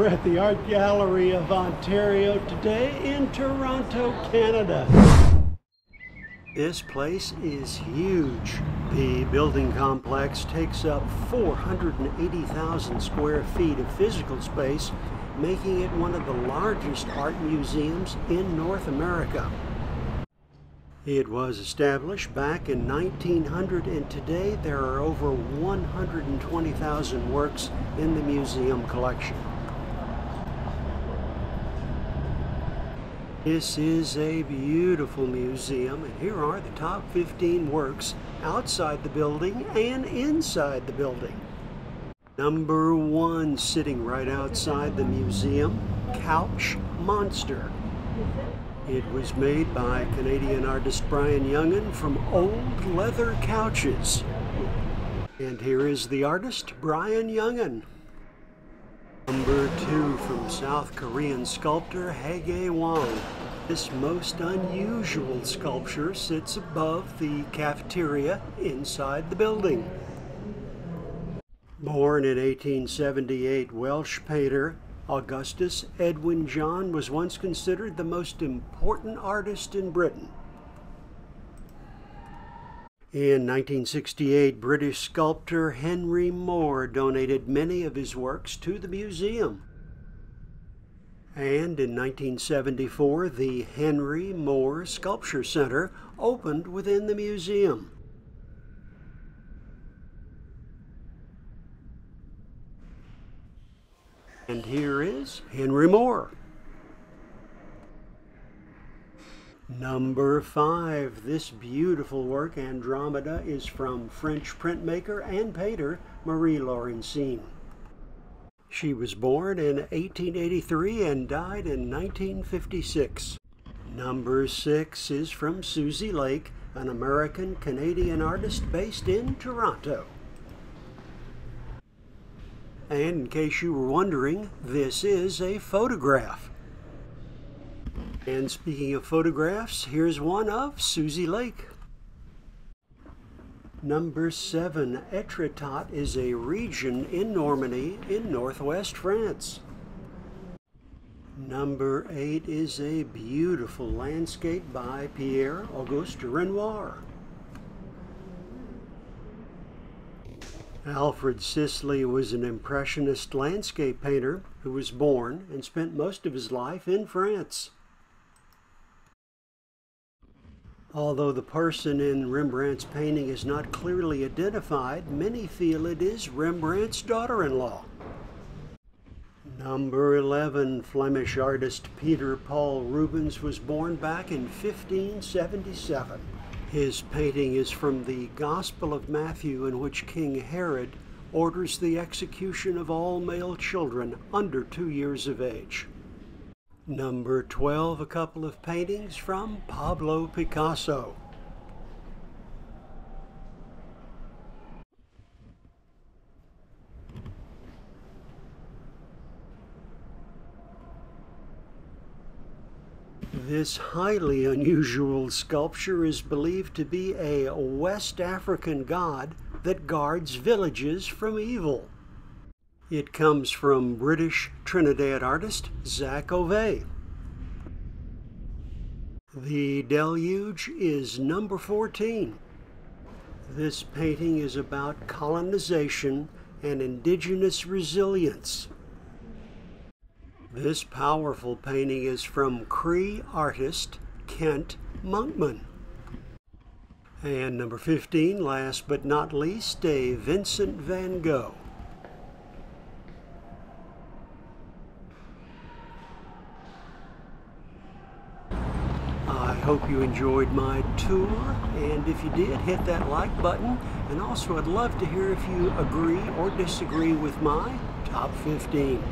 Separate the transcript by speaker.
Speaker 1: We're at the Art Gallery of Ontario today in Toronto, Canada. This place is huge. The building complex takes up 480,000 square feet of physical space, making it one of the largest art museums in North America. It was established back in 1900 and today there are over 120,000 works in the museum collection. This is a beautiful museum and here are the top 15 works outside the building and inside the building. Number one sitting right outside the museum, Couch Monster. It was made by Canadian artist Brian Jungen from old leather couches. And here is the artist, Brian Jungen. Number two from South Korean sculptor Hae Wang. This most unusual sculpture sits above the cafeteria inside the building. Born in 1878, Welsh painter Augustus Edwin John was once considered the most important artist in Britain. In 1968, British sculptor Henry Moore donated many of his works to the museum. And in 1974, the Henry Moore Sculpture Center opened within the museum. And here is Henry Moore. Number five, this beautiful work, Andromeda, is from French printmaker and painter Marie Laurencin. She was born in 1883 and died in 1956. Number six is from Suzy Lake, an American Canadian artist based in Toronto. And in case you were wondering, this is a photograph. And speaking of photographs, here's one of Suzy Lake. Number seven, Etretat is a region in Normandy in northwest France. Number eight is a beautiful landscape by Pierre Auguste Renoir. Alfred Sisley was an Impressionist landscape painter who was born and spent most of his life in France. Although the person in Rembrandt's painting is not clearly identified, many feel it is Rembrandt's daughter-in-law. Number 11, Flemish artist Peter Paul Rubens was born back in 1577. His painting is from the Gospel of Matthew, in which King Herod orders the execution of all male children under two years of age. Number 12, a couple of paintings from Pablo Picasso. This highly unusual sculpture is believed to be a West African god that guards villages from evil. It comes from British Trinidad artist Zak Ové. The Deluge is number 14. This painting is about colonization and indigenous resilience. This powerful painting is from Cree artist Kent Monkman. And number 15, last but not least, a Vincent van Gogh. Hope you enjoyed my tour, and if you did, hit that like button. And also, I'd love to hear if you agree or disagree with my top 15.